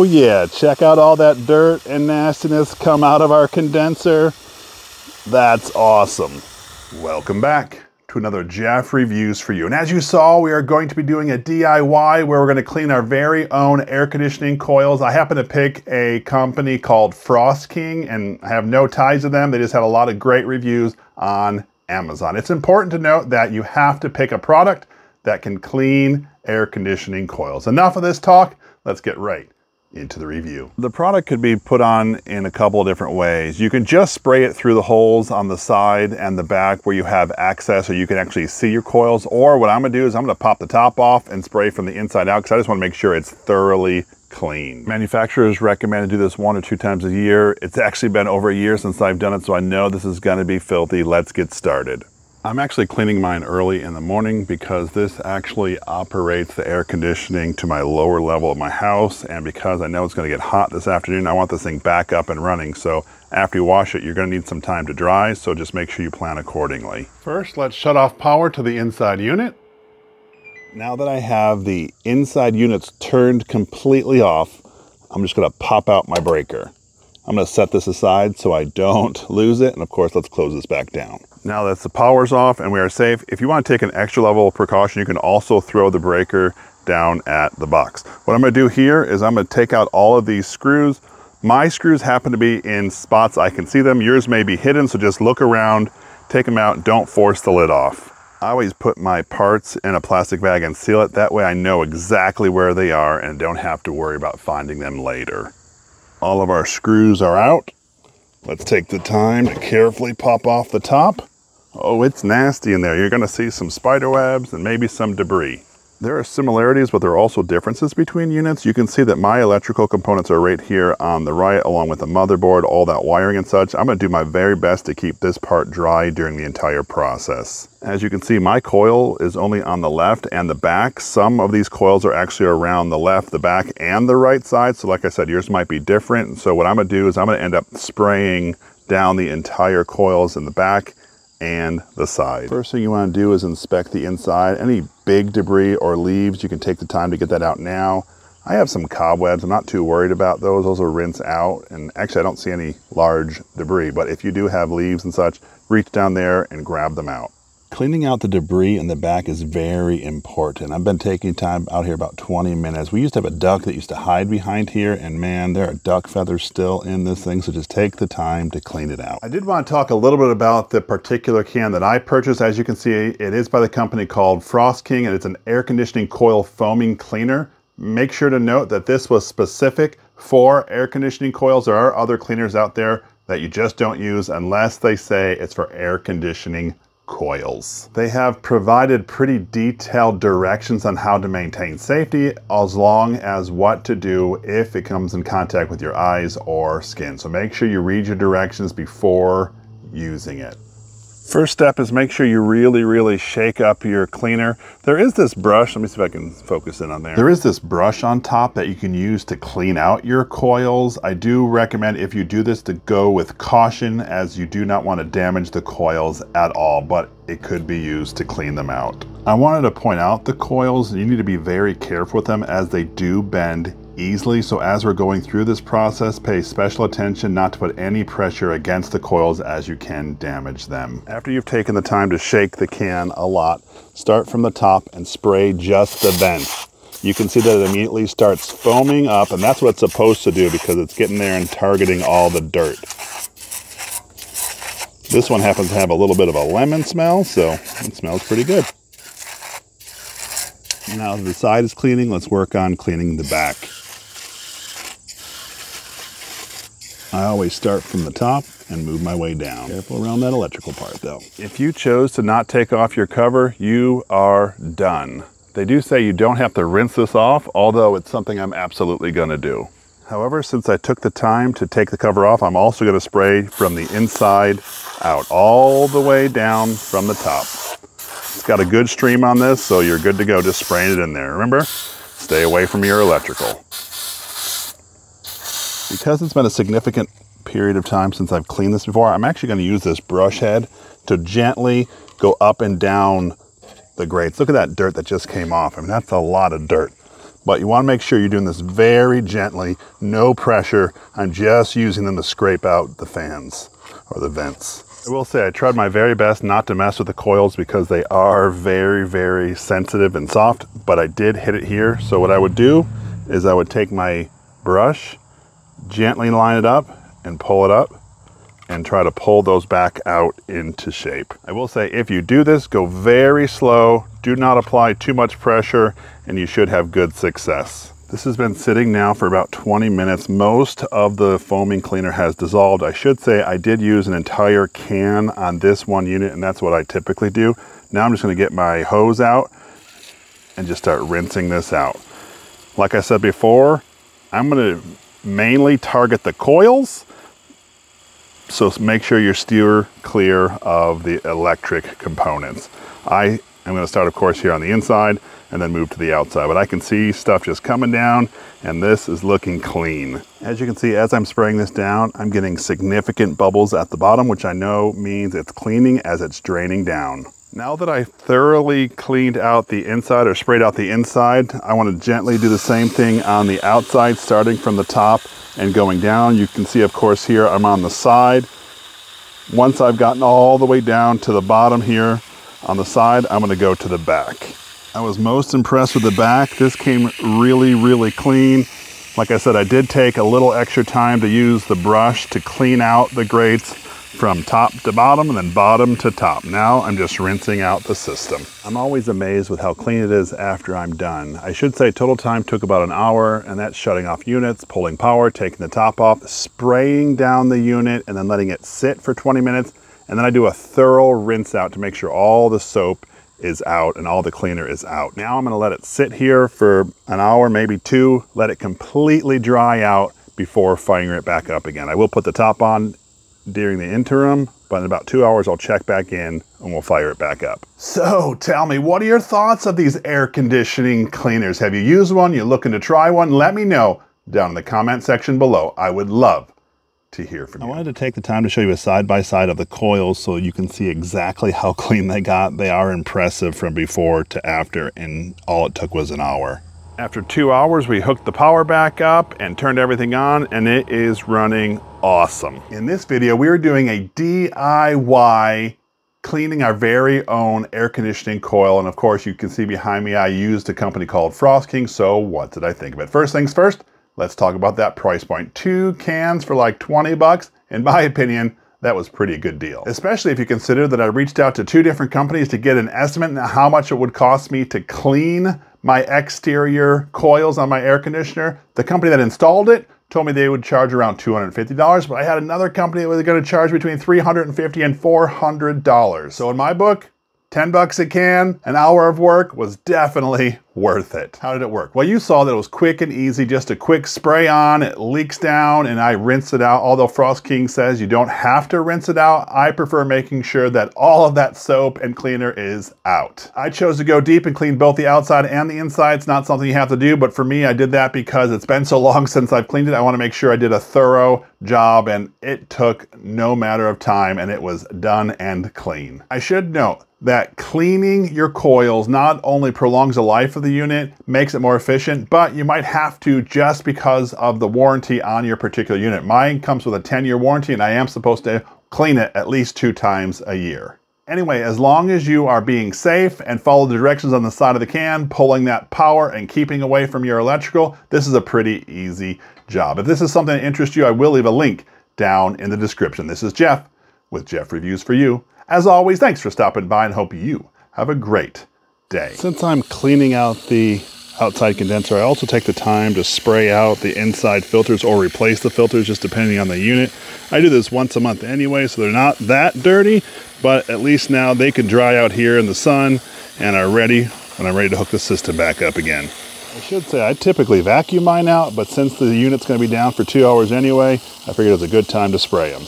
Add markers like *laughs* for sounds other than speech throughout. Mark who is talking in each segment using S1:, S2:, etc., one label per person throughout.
S1: Oh yeah, check out all that dirt and nastiness come out of our condenser. That's awesome. Welcome back to another Jeff Reviews for you. And as you saw, we are going to be doing a DIY where we're going to clean our very own air conditioning coils. I happen to pick a company called Frost King and I have no ties to them. They just had a lot of great reviews on Amazon. It's important to note that you have to pick a product that can clean air conditioning coils. Enough of this talk, let's get right into the review. The product could be put on in a couple of different ways. You can just spray it through the holes on the side and the back where you have access so you can actually see your coils. Or what I'm gonna do is I'm gonna pop the top off and spray from the inside out because I just wanna make sure it's thoroughly clean. Manufacturers recommend to do this one or two times a year. It's actually been over a year since I've done it, so I know this is gonna be filthy. Let's get started. I'm actually cleaning mine early in the morning because this actually operates the air conditioning to my lower level of my house. And because I know it's gonna get hot this afternoon, I want this thing back up and running. So after you wash it, you're gonna need some time to dry. So just make sure you plan accordingly. First, let's shut off power to the inside unit. Now that I have the inside units turned completely off, I'm just gonna pop out my breaker. I'm gonna set this aside so I don't *laughs* lose it. And of course, let's close this back down. Now that the power's off and we are safe, if you want to take an extra level of precaution, you can also throw the breaker down at the box. What I'm going to do here is I'm going to take out all of these screws. My screws happen to be in spots I can see them. Yours may be hidden, so just look around, take them out, don't force the lid off. I always put my parts in a plastic bag and seal it. That way I know exactly where they are and don't have to worry about finding them later. All of our screws are out. Let's take the time to carefully pop off the top. Oh, it's nasty in there. You're gonna see some spider webs and maybe some debris. There are similarities, but there are also differences between units. You can see that my electrical components are right here on the right, along with the motherboard, all that wiring and such. I'm gonna do my very best to keep this part dry during the entire process. As you can see, my coil is only on the left and the back. Some of these coils are actually around the left, the back, and the right side. So like I said, yours might be different. So what I'm gonna do is I'm gonna end up spraying down the entire coils in the back and the side. First thing you want to do is inspect the inside. Any big debris or leaves, you can take the time to get that out now. I have some cobwebs. I'm not too worried about those. Those will rinse out. And actually, I don't see any large debris. But if you do have leaves and such, reach down there and grab them out. Cleaning out the debris in the back is very important. I've been taking time out here about 20 minutes. We used to have a duck that used to hide behind here and man, there are duck feathers still in this thing. So just take the time to clean it out. I did want to talk a little bit about the particular can that I purchased. As you can see, it is by the company called Frost King and it's an air conditioning coil foaming cleaner. Make sure to note that this was specific for air conditioning coils. There are other cleaners out there that you just don't use unless they say it's for air conditioning coils. They have provided pretty detailed directions on how to maintain safety as long as what to do if it comes in contact with your eyes or skin. So make sure you read your directions before using it. First step is make sure you really, really shake up your cleaner. There is this brush, let me see if I can focus in on there. There is this brush on top that you can use to clean out your coils. I do recommend if you do this to go with caution as you do not want to damage the coils at all, but it could be used to clean them out. I wanted to point out the coils, you need to be very careful with them as they do bend easily. So as we're going through this process, pay special attention not to put any pressure against the coils as you can damage them. After you've taken the time to shake the can a lot, start from the top and spray just the vents. You can see that it immediately starts foaming up and that's what it's supposed to do because it's getting there and targeting all the dirt. This one happens to have a little bit of a lemon smell, so it smells pretty good. Now the side is cleaning, let's work on cleaning the back. I always start from the top and move my way down. Careful around that electrical part though. If you chose to not take off your cover, you are done. They do say you don't have to rinse this off, although it's something I'm absolutely gonna do. However, since I took the time to take the cover off, I'm also gonna spray from the inside out, all the way down from the top. It's got a good stream on this, so you're good to go just spraying it in there. Remember, stay away from your electrical. Because it's been a significant period of time since I've cleaned this before, I'm actually going to use this brush head to gently go up and down the grates. Look at that dirt that just came off. I mean, that's a lot of dirt. but you want to make sure you're doing this very gently, no pressure. I'm just using them to scrape out the fans or the vents. I will say I tried my very best not to mess with the coils because they are very, very sensitive and soft, but I did hit it here. So what I would do is I would take my brush, gently line it up and pull it up and try to pull those back out into shape. I will say if you do this, go very slow, do not apply too much pressure, and you should have good success. This has been sitting now for about 20 minutes. Most of the foaming cleaner has dissolved. I should say I did use an entire can on this one unit, and that's what I typically do. Now I'm just gonna get my hose out and just start rinsing this out. Like I said before, I'm gonna mainly target the coils so make sure you steer clear of the electric components. I am going to start, of course, here on the inside and then move to the outside. But I can see stuff just coming down and this is looking clean. As you can see, as I'm spraying this down, I'm getting significant bubbles at the bottom, which I know means it's cleaning as it's draining down. Now that I thoroughly cleaned out the inside or sprayed out the inside, I want to gently do the same thing on the outside, starting from the top and going down. You can see, of course, here I'm on the side. Once I've gotten all the way down to the bottom here on the side, I'm gonna go to the back. I was most impressed with the back. This came really, really clean. Like I said, I did take a little extra time to use the brush to clean out the grates from top to bottom and then bottom to top. Now I'm just rinsing out the system. I'm always amazed with how clean it is after I'm done. I should say total time took about an hour and that's shutting off units, pulling power, taking the top off, spraying down the unit and then letting it sit for 20 minutes. And then I do a thorough rinse out to make sure all the soap is out and all the cleaner is out. Now I'm gonna let it sit here for an hour, maybe two, let it completely dry out before firing it back up again. I will put the top on during the interim, but in about two hours I'll check back in and we'll fire it back up. So tell me, what are your thoughts of these air conditioning cleaners? Have you used one? You looking to try one? Let me know down in the comment section below. I would love to hear from you. I wanted to take the time to show you a side-by-side -side of the coils so you can see exactly how *laughs* clean they got. They are impressive from before to after and all it took was an hour. After two hours, we hooked the power back up and turned everything on and it is running awesome. In this video, we are doing a DIY cleaning our very own air conditioning coil. And of course, you can see behind me, I used a company called Frost King. So what did I think of it? First things first, let's talk about that price point. Two cans for like 20 bucks. In my opinion, that was pretty good deal. Especially if you consider that I reached out to two different companies to get an estimate on how much it would cost me to clean my exterior coils on my air conditioner. The company that installed it told me they would charge around $250, but I had another company that was going to charge between 350 and $400. So in my book, 10 bucks a can, an hour of work was definitely worth it. How did it work? Well, you saw that it was quick and easy, just a quick spray on, it leaks down, and I rinse it out. Although Frost King says you don't have to rinse it out, I prefer making sure that all of that soap and cleaner is out. I chose to go deep and clean both the outside and the inside. It's not something you have to do, but for me, I did that because it's been so *laughs* long since I've cleaned it. I wanna make sure I did a thorough job, and it took no matter of time, and it was done and clean. I should note, that cleaning your coils not only prolongs the life of the unit, makes it more efficient, but you might have to just because of the warranty on your particular unit. Mine comes with a 10-year warranty and I am supposed to clean it at least two times a year. Anyway, as long as you are being safe and follow the directions on the side of the can, pulling that power and keeping away from your electrical, this is a pretty easy job. If this is something that interests you, I will leave a link down in the description. This is Jeff with Jeff Reviews for You. As always, thanks for stopping by and hope you have a great day. Since I'm cleaning out the outside condenser, I also take the time to spray out the inside filters or replace the filters just depending on the unit. I do this once a month anyway, so they're not that dirty, but at least now they can dry out here in the sun and are ready when I'm ready to hook the system back up again. I should say I typically vacuum mine out, but since the unit's going to be down for two hours anyway, I figured it was a good time to spray them.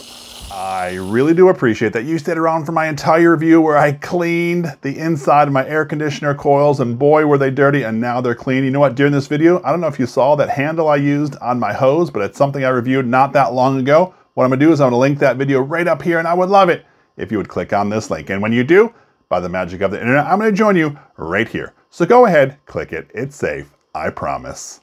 S1: I really do appreciate that you stayed around for my entire review where I cleaned the inside of my air conditioner coils and boy were they dirty and now they're clean. You know what, during this video, I don't know if you saw that handle I used on my hose, but it's something I reviewed not that long ago. What I'm gonna do is I'm gonna link that video right up here and I would love it if you would click on this link. And when you do, by the magic of the internet, I'm gonna join you right here. So go ahead, click it, it's safe. I promise.